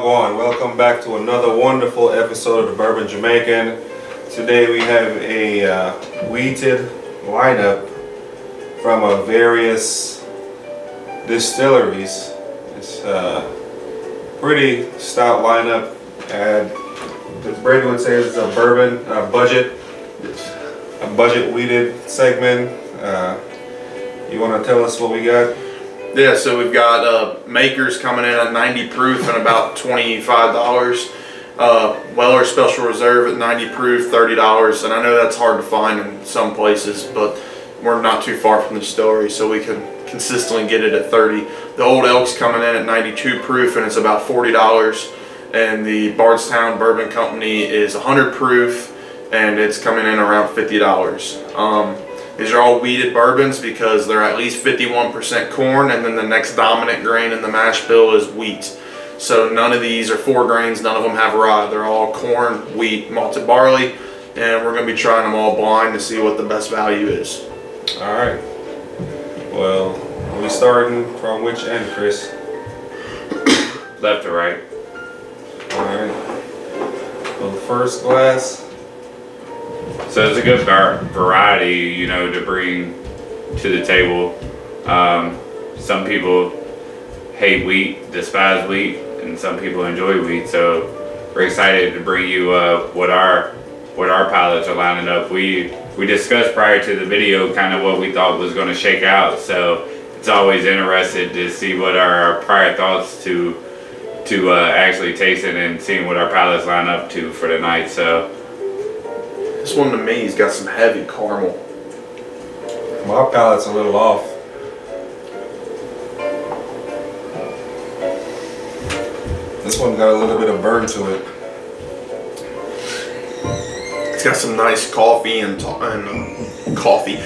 on. Welcome back to another wonderful episode of the Bourbon Jamaican. Today we have a uh, wheated lineup from uh, various distilleries. It's a pretty stout lineup, and as Brady would say, it's a bourbon uh, budget, a budget wheated segment. Uh, you want to tell us what we got? Yeah, so we've got uh, makers coming in at 90 proof and about $25. Uh, Weller Special Reserve at 90 proof, $30. And I know that's hard to find in some places, but we're not too far from the distillery, so we can consistently get it at 30. The Old Elk's coming in at 92 proof, and it's about $40. And the Bardstown Bourbon Company is 100 proof, and it's coming in around $50. Um, these are all wheated bourbons because they're at least 51% corn and then the next dominant grain in the mash bill is wheat. So none of these are four grains, none of them have rye. They're all corn, wheat, malted barley, and we're going to be trying them all blind to see what the best value is. All right. Well, we starting from which end, Chris? Left to right. All right. So the first glass. So it's a good var- variety, you know, to bring to the table. Um, some people hate wheat, despise wheat, and some people enjoy wheat. So we're excited to bring you uh, what our what our palates are lining up. We we discussed prior to the video kind of what we thought was going to shake out. So it's always interested to see what our prior thoughts to to uh, actually tasting and seeing what our palates line up to for the night. So. This one to me has got some heavy caramel. My palate's a little off. This one got a little bit of burn to it. It's got some nice coffee and, to- and uh, coffee,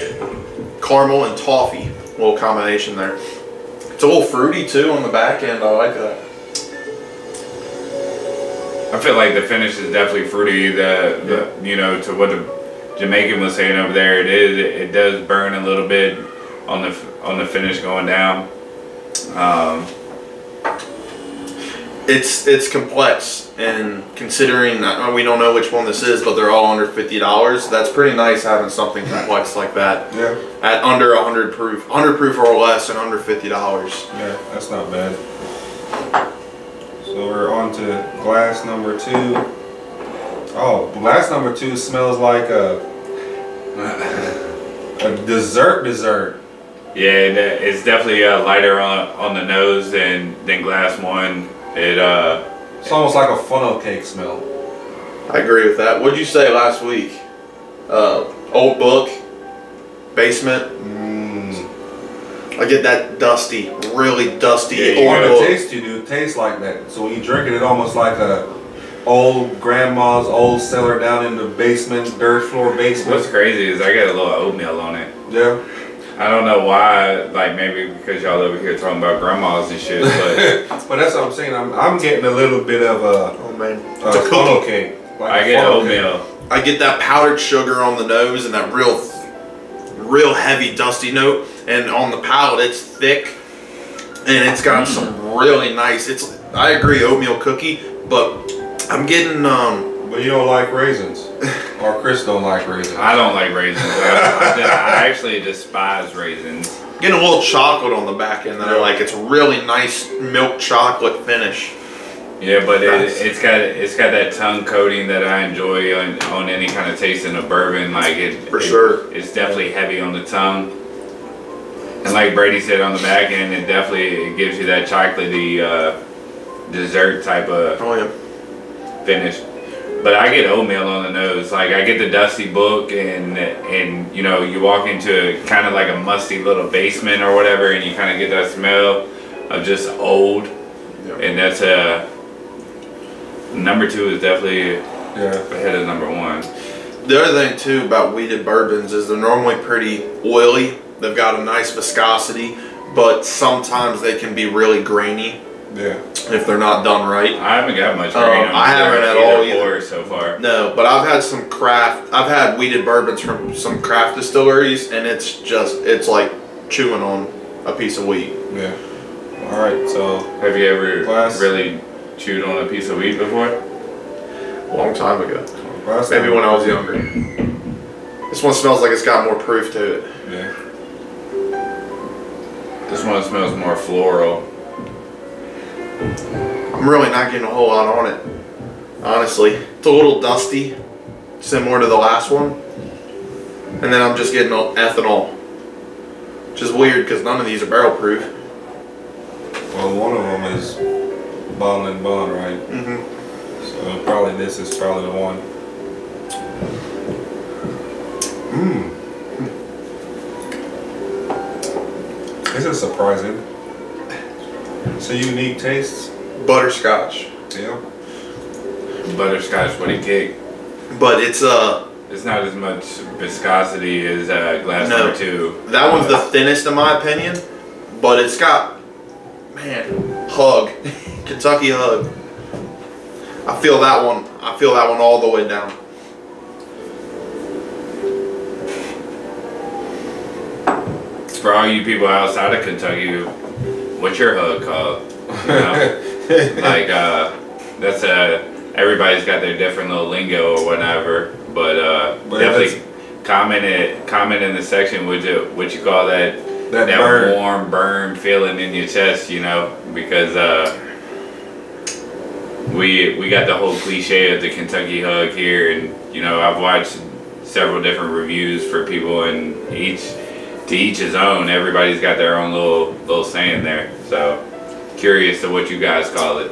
caramel and toffee, little combination there. It's a little fruity too on the back end. I like that. I feel like the finish is definitely fruity. The, the you know to what the Jamaican was saying over there, it is it does burn a little bit on the on the finish going down. Um, It's it's complex, and considering we don't know which one this is, but they're all under fifty dollars. That's pretty nice having something complex like that Yeah, at under hundred proof, hundred proof or less, and under fifty dollars. yeah, that's not bad. So we're on to glass number two. Oh, glass number two smells like a a dessert dessert. yeah, it's definitely uh, lighter on on the nose than than glass one. It uh, It's almost like a funnel cake smell. I agree with that. What'd you say last week? Uh, old book, basement. Mmm. I get that dusty, really dusty Yeah, you old On gotta the book. taste you do taste like that. So when you drink it, it almost like a old grandma's old cellar down in the basement, dirt floor basement. what's crazy is I got a little oatmeal on it. Yeah. I don't know why. Like maybe because y'all over here talking about grandmas and shit, but. but that's what I'm saying. I'm, I'm getting a little bit of a, Oh man, a a funnel cookie. cake. Like I a get funnel cake. oatmeal. I get that powdered sugar on the nose and that real, real heavy dusty note, and on the palate it's thick, and it's got some really nice. It's I agree oatmeal cookie, but I'm getting um But you don't like raisins. or Chris don't like raisins. I don't like raisins. I, I, I actually despise raisins. getting a little chocolate on the back end that I like. It's a really nice milk chocolate finish. Yeah, but it, Nice. it's got it's got that tongue coating that I enjoy on, on any kind of tasting of bourbon. Like it, For it- sure. it's definitely heavy on the tongue. And like Brady said on the back end, it definitely it gives you that chocolatey uh, dessert type of Oh yeah. finish. But I get oatmeal on the nose. Like I get the dusty book, and and you know you walk into kind of like a musty little basement or whatever, and you kind of get that smell of just old, Yeah. and that's a number two is definitely Yeah. ahead of number one. The other thing too about wheated bourbons is they're normally pretty oily. They've got a nice viscosity, but sometimes they can be really grainy Yeah. if they're not done right. I haven't got much. Um, grain on I haven't at all either either. so far. No, but I've had some craft. I've had wheated bourbons from some craft distilleries, and it's just it's like chewing on a piece of wheat. Yeah. All right. So Have you ever Glass. really chewed on a piece of weed before? A long time ago. Last Maybe time- when I was younger. This one smells like it's got more proof to it. Yeah. This one smells more floral. I'm really not getting a whole lot on it. Honestly. It's a little dusty, similar to the last one. And then I'm just getting a- ethanol. Which is weird because none of these are barrel proof. Well, one of them is Bond and Bond, right? Mm-hmm. So probably this is probably the one. Mmm. This is surprising. It's a unique taste. Butterscotch. Yeah. Butterscotch, what a kick. But it's uh It's not as much viscosity as uh, glass No. number two. that one's the thinnest in my opinion. But it's got man, hug. Kentucky hug. I feel that one. I feel that one all the way down. For all you people outside of Kentucky, what's your hug called? You know? like uh, that's uh, everybody's got their different little lingo or whatever. But uh, But definitely comment it. Comment in the section. Would you what you call that? That that burn. warm burn feeling in your chest, you know, because uh, we we got the whole cliche of the Kentucky hug here, and you know I've watched several different reviews for people, and each to each his own. Everybody's got their own little little saying there. So curious to what you guys call it.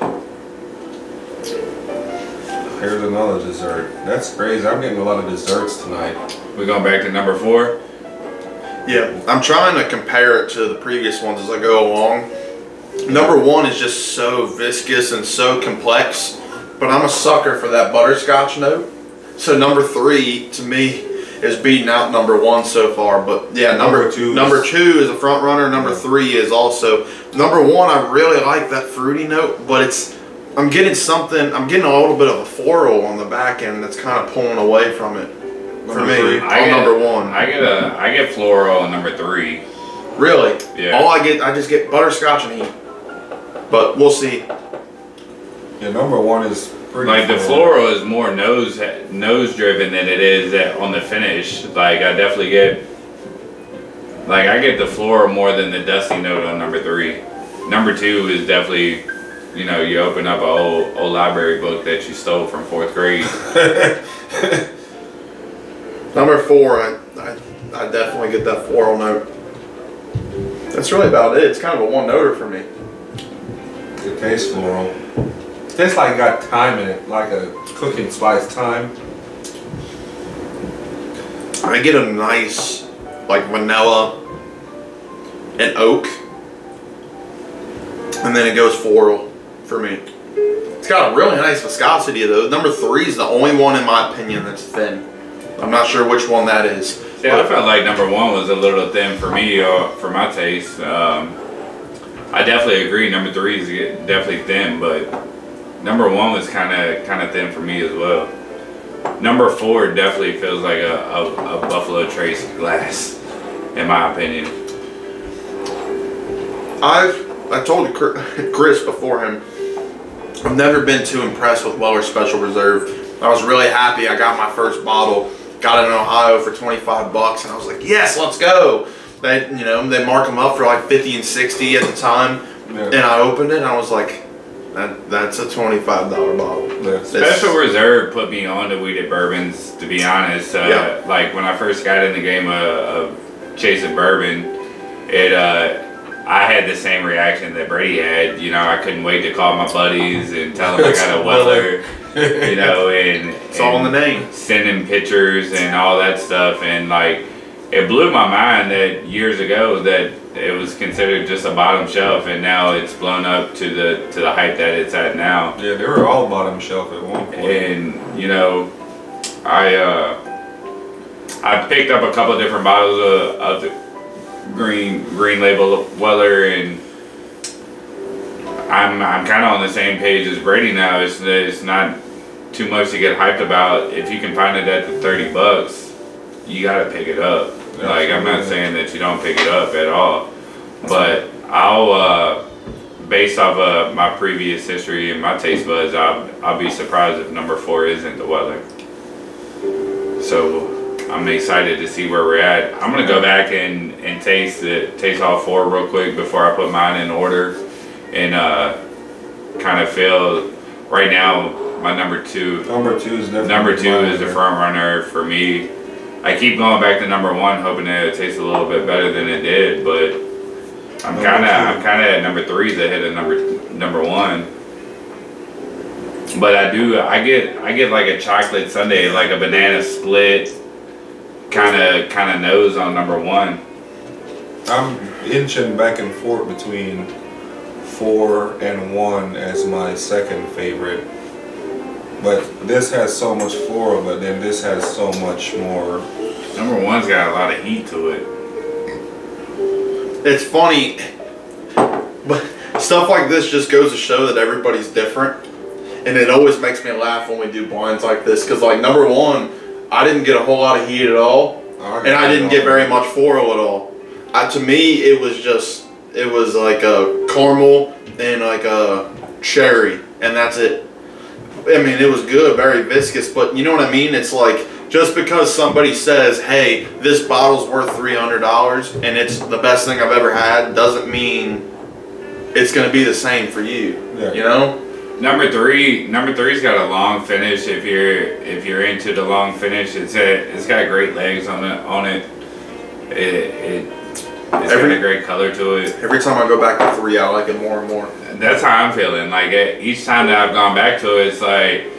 Here's another dessert. That's crazy. I'm getting a lot of desserts tonight. We're going back to number four. Yeah, I'm trying to compare it to the previous ones as I go along. Number one is just so viscous and so complex, but I'm a sucker for that butterscotch note. So number three to me is beating out number one so far. But yeah, number, Number two is- number two is a front runner. Number three is also number one. I really like that fruity note, but it's I'm getting something. I'm getting a little bit of a floral on the back end that's kind of pulling away from it. For Number me, three. on get- number one. I get a I get floral on number three. Really? Yeah. All I get, I just get butterscotch and heat. But we'll see. Yeah, number one is pretty. Like the floral. floral is more nose nose driven than it is at, on the finish. Like I definitely get like I get the floral more than the dusty note on number three. Number two is definitely you know you open up a old old library book that you stole from fourth grade. Number four, I, I, I definitely get that floral note. That's really about it. It's kind of a one noter for me. It tastes floral. It tastes like it got thyme in it, like a cooking spice thyme. I get a nice, like vanilla and oak. And then it goes floral for me. It's got a really nice viscosity though. Number three is the only one in my opinion that's thin. I'm not sure which one that is. Yeah, I felt like number one was a little thin for me, uh, for my taste. Um, I definitely agree. Number three is definitely thin, but number one was kind of kind of thin for me as well. Number four definitely feels like a, a, a Buffalo Trace glass, in my opinion. I've I told Chr- Chris before him. I've never been too impressed with Weller Special Reserve. I was really happy. I got my first bottle. Got it in Ohio for 25 bucks, and I was like, "Yes, let's go." They, you know, they mark them up for like 50 and 60 at the time, and I opened it, and I was like, "That that's a 25 dollar bottle." Yeah. Special Reserve put me on to wheated bourbons, to be honest. Uh, Yeah. Like when I first got in the game of, of chasing bourbon, it uh, I had the same reaction that Brady had. You know, I couldn't wait to call my buddies and tell them I got a Weller. you know, and It's all in the name. sending pictures and all that stuff, and like it blew my mind that years ago that it was considered just a bottom shelf, and now it's blown up to the to the height that it's at now. Yeah, they were all bottom shelf at one point. And you know, I uh, I picked up a couple of different bottles of, of the green green label Weller, and I'm I'm kind of on the same page as Brady now. It's it's not too much to get hyped about. If you can find it at the thirty bucks, you gotta pick it up. Like I'm not saying that you don't pick it up at all, but I'll uh, based off of my previous history and my taste buds, I'll, I'll be surprised if number four isn't the Weller. So I'm excited to see where we're at. I'm gonna go back and, and taste it, taste all four real quick before I put mine in order, and uh, kind of feel. Right now, my number two Number two is. Number two is the front runner for me. I keep going back to number one, hoping that it tastes a little bit better than it did, but I'm kind of. I'm kind of at number three ahead of number number one. But I do I get I get like a chocolate sundae, like a banana split, kind of kind of nose on number one. I'm inching back and forth between four and one as my second favorite. But this has so much floral, but then this has so much more. Number one's got a lot of heat to it. It's funny, but stuff like this just goes to show that everybody's different, and it always makes me laugh when we do blinds like this. Because like number one, I didn't get a whole lot of heat at all, and I didn't get very much floral at all. Uh, to me, it was just it was like a caramel and like a cherry, and that's it. I mean, it was good, very viscous, but you know what I mean? It's like just because somebody says, "Hey, this bottle's worth three hundred dollars and it's the best thing I've ever had," doesn't mean it's gonna be the same for you. Yeah. You know? Number three, number three's got a long finish. If you're if you're into the long finish, it's a, it's got great legs on it on it. It, it it's Every- got a great color to it. Every time I go back to three, I like it more and more. That's how I'm feeling. Like each time that I've gone back to it, it's like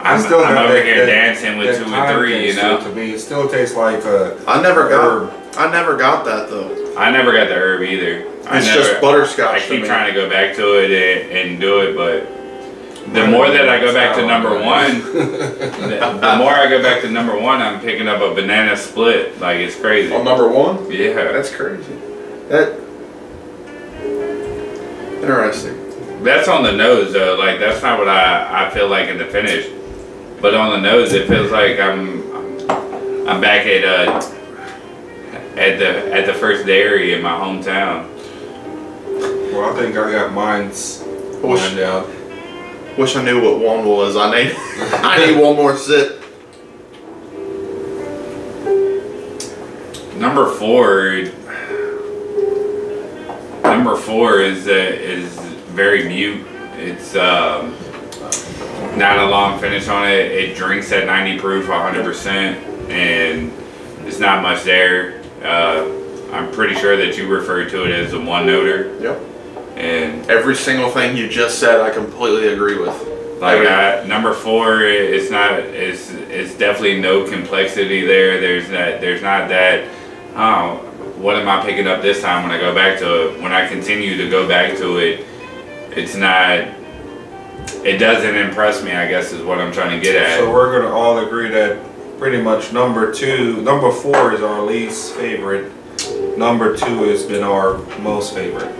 I'm, I still I'm have over that- here that- dancing with two and three. You taste to it know, To me, it still tastes like uh, I never herb. got, I never got that though. I never got the herb either. I It's never, just butterscotch. I to keep me. trying to go back to it and, and do it, but the more that I go back to number one, the, the more I go back to number one, I'm picking up a banana split. Like it's crazy. On number one, Yeah, that's crazy. That interesting. that's on the nose though. Like that's not what I, I feel like in the finish. But on the nose, it feels like I'm I'm, I'm back at uh at the at the first dairy in my hometown. Well, I think I got mine's Wish- lined out. Wish I knew what one was. I need I need one more sip. Number four. Number four is uh, is very mute. It's um, not a long finish on it. It drinks at 90 proof, 100 percent, and it's not much there. Uh, I'm pretty sure that you referred to it as a one noter, Yep. and Every single thing you just said, I completely agree with. like I, number four, it's not. It's it's definitely no complexity there. There's that. There's not that. Oh, what am I picking up this time when I go back to it? When I continue to go back to it, it's not. It doesn't impress me. I guess is what I'm trying to get at. So we're gonna all agree that pretty much number two, number four is our least favorite. Number two has been our most favorite.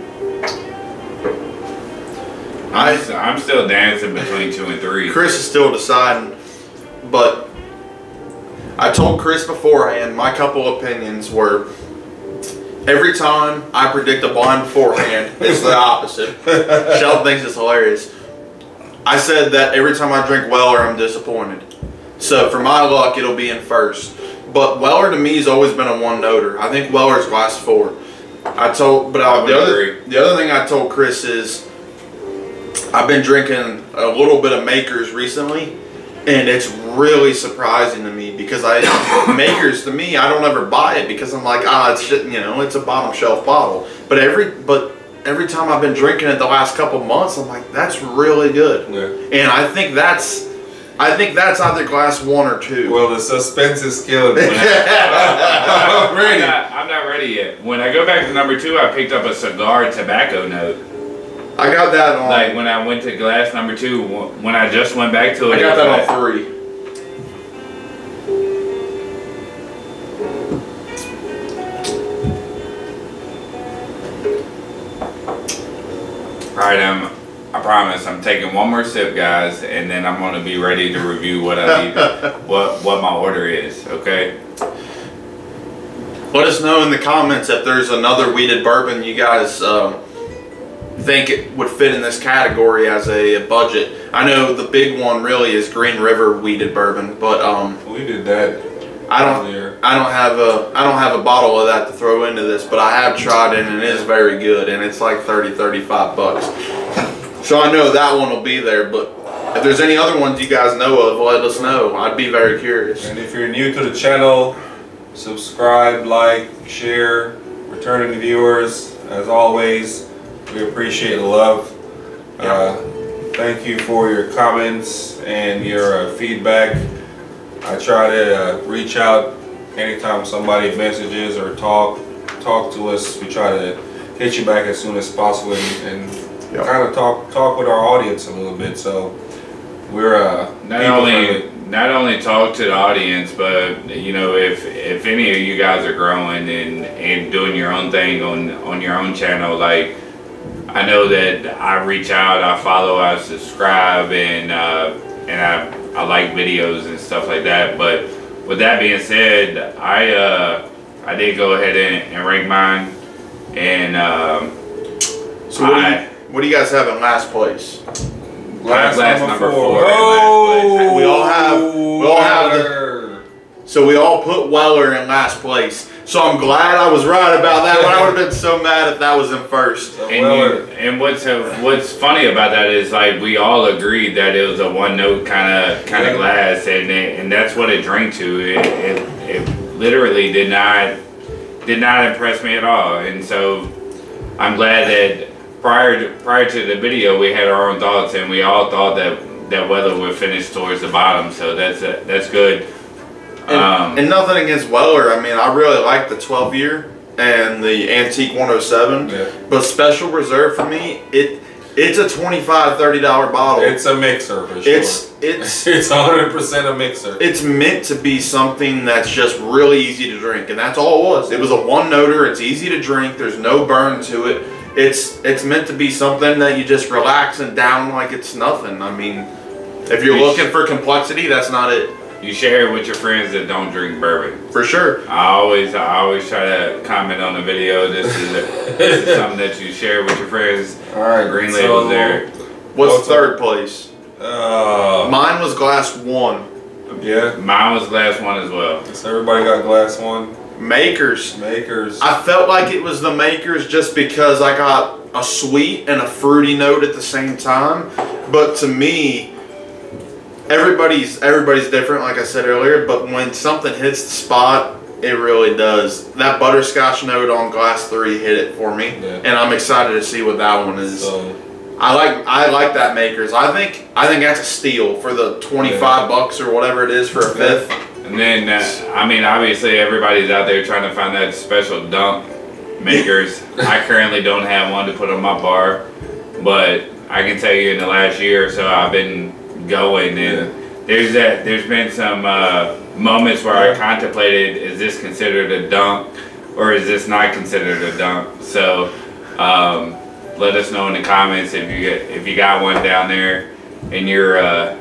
I'm, s- I'm still dancing between two and three. Chris is still deciding, but I told Chris beforehand my couple opinions were every time I predict a bond beforehand, it's the opposite. Sheldon thinks it's hilarious. I said that every time I drink Weller, I'm disappointed. So for my luck, it'll be in first. But Weller to me has always been a one noter. I think Weller's glass four. I told, but I I, the other the other thing I told Chris is I've been drinking a little bit of Makers recently, and it's really surprising to me because I Makers to me I don't ever buy it because I'm like ah it's shit, you know it's a bottom shelf bottle. But every but every time I've been drinking it the last couple months I'm like that's really good, Yeah. and I think that's I think that's either glass one or two. Well, the suspense is killing me. I'm I'm ready. not, I'm not ready yet. When I go back to number two, I picked up a cigar tobacco note. I got that on. Like when I went to glass number two, when I just went back to it, I got that like- on three. All right, um, I promise I'm taking one more sip, guys, and then I'm gonna be ready to review what I need, what what my order is. Okay. Let us know in the comments if there's another wheated bourbon you guys um, think it would fit in this category as a, budget. I know the big one really is Green River wheated bourbon, but um, We did that I don't earlier. I don't have a I don't have a bottle of that to throw into this, but I have tried it and it is very good and it's like 30 35 bucks. So I know that one will be there, but if there's any other ones you guys know of, let us know. I'd be very curious. And if you're new to the channel, subscribe, like, share, returning viewers, as always, we appreciate the love. Uh, thank you for your comments and your uh, feedback. I try to uh, reach out anytime somebody messages or talk talk to us. We try to hit you back as soon as possible and, and Yep. kind of talk talk with our audience a little bit. So we're uh, Not only friendly. not only talk to the audience, but you know if if any of you guys are growing and and doing your own thing on on your own channel, like I know that I reach out, I follow, I subscribe, and uh, and I I like videos and stuff like that. But with that being said, I uh, I did go ahead and, and rank mine, and um, So what do, you, what do you guys have in last place? Glass, Glass number, number four. four in last. We all have- we all have the- Weller. So we all put Weller in last place. So I'm glad I was right about that. But I would have been so mad if that was in first. So And, Weller. you, and what's uh, what's funny about that is like we all agreed that it was a one note kind of kind Yeah. of glass, and it, and that's what it drank to. It, it it literally did not did not impress me at all, and so I'm glad that prior to, prior to the video we had our own thoughts, and we all thought that that Weller would finish towards the bottom. So that's uh, that's good. And, Um, and nothing against Weller. I mean, I really like the 12 year and the Antique 107. Yeah. But Special Reserve for me, it it's a 25 $30 bottle. It's a mixer for sure. it's it's it's 100% a mixer. it's meant to be something that's just really easy to drink, and that's all it was. It was a one noter. It's easy to drink. There's no burn to it. It's it's meant to be something that you just relax and down like it's nothing. I mean, if you're looking for complexity, that's not it you share it with your friends that don't drink bourbon. for sure. I always I always try to comment on the video. This is, this is something that you share with your friends. All right, Green so, label's there. What's What's third place? Uh, Mine was glass one. yeah. Mine was glass one as well. So everybody got glass one. Makers. Makers. I felt like it was the makers just because I got a sweet and a fruity note at the same time. But to me, everybody's everybody's different, like I said earlier. But when something hits the spot, it really does. That butterscotch note on glass three hit it for me, Yeah. and I'm excited to see what that one is. so I like I like that makers. I think I think that's a steal for the 25 Yeah. bucks or whatever it is for a fifth. And then uh, I mean obviously everybody's out there trying to find that special dunk makers. I currently don't have one to put on my bar, but I can tell you in the last year or so I've been going and there's that there's been some uh, moments where I contemplated is this considered a dunk or is this not considered a dunk? So um, let us know in the comments if you get if you got one down there in your uh,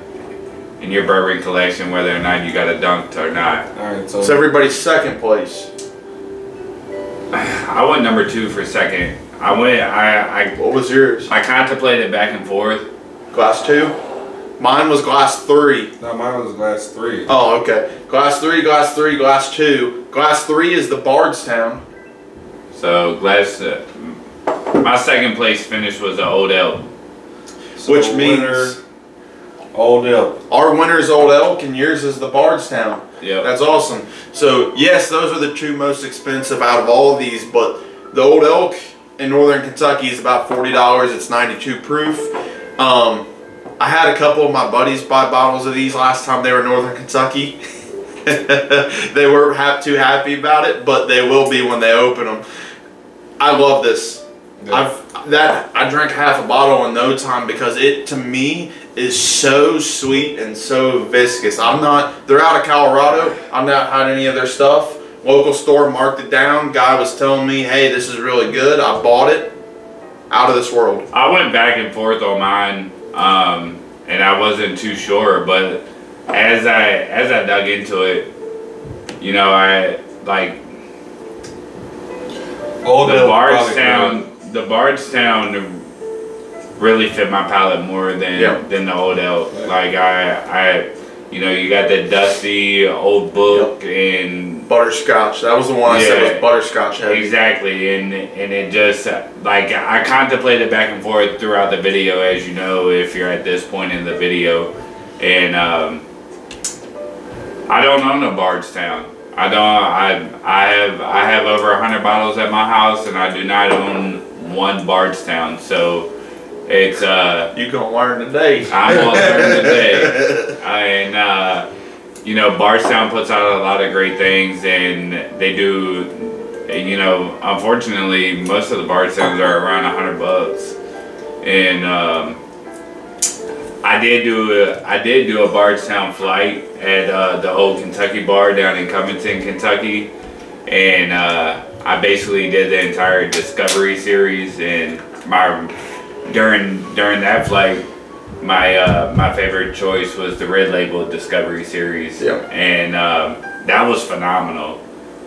in your bourbon collection whether or not you got a dunked or not. all right. So, It's everybody's second place. I went number two for second. I went I I. What was yours? I, I contemplated back and forth. Glass two? Mine was glass three. no, mine was glass three. Oh, okay. Glass three, glass three, glass two. Glass three is the Bardstown. So glass uh, my second place finish was the Old Elk. So which means- winner, Old Elk. Our winner is Old Elk and yours is the Bardstown. Yeah. That's awesome. So, yes, those are the two most expensive out of all of these, but the Old Elk in Northern Kentucky is about $40. It's 92 proof. Um, I had a couple of my buddies buy bottles of these last time they were in Northern Kentucky. they weren't ha- too happy about it, but they will be when they open them. I love this. Yeah. I've that I drank half a bottle in no time because it to me is so sweet and so viscous. I'm not they're out of Colorado. I'm not had any of their stuff. Local store marked it down. Guy was telling me, hey, this is really good. I bought it. Out of this world. I went back and forth on mine, um, and I wasn't too sure. But as I as I dug into it, you know, I like Old the Bardstown. The Bardstown really fit my palate more than Yeah. than the old elk. Like I I you know you got that dusty old book and Butterscotch. That was the one I said was butterscotch heavy. exactly and and it just like I contemplated back and forth throughout the video as you know if you're at this point in the video and um I don't own a Bardstown. I don't. I I have I have over hundred bottles at my house, and I do not own one Bardstown. So it's uh You gonna learn today. I'm on learn today, and uh, you know Bardstown puts out a lot of great things, and they do. You know, unfortunately, most of the Bardstowns are around a hundred bucks, and um, I did do a I did do a Bardstown flight at uh, the old Kentucky bar down in Covington, Kentucky, and uh, I basically did the entire Discovery series. And my during during that flight, my uh, my favorite choice was the Red Label Discovery series, Yep. and um, that was phenomenal.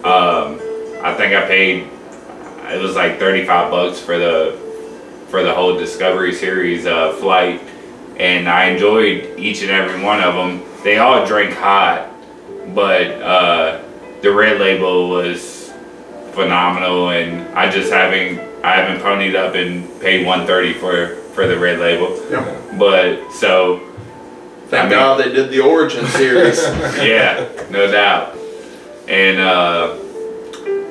Um, I think I paid it was like thirty five bucks for the for the whole Discovery series uh, flight, and I enjoyed each and every one of them. They all drank hot, but uh, the Red Label was phenomenal, and I just having I haven't ponied up and paid one thirty for for the Red Label, Yep. But so Thank I mean- God they did the Origin series. yeah, no doubt. And uh,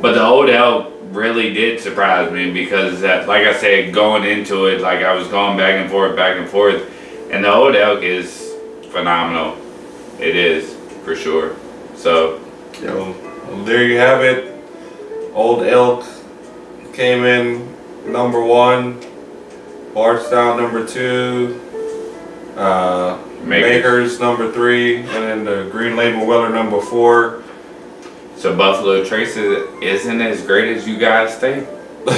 but the old elk really did surprise me because that, like I said, going into it, like I was going back and forth, back and forth, and the old elk is phenomenal. It is for sure. So Well, well, there you have it. Old Elk came in number one. Bardstown number two. Uh, Makers. Makers number three, and then the Green Label Weller number four. so Buffalo Trace is- isn't as great as you guys think.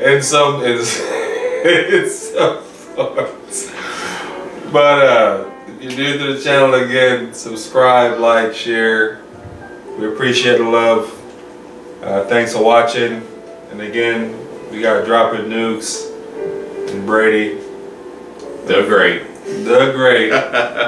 and some is it's some parts. But uh if you're new to the channel again, subscribe, like, share. We appreciate the love. Uh, thanks for watching. And again, we got dropping nukes and Brady. They're great. The great.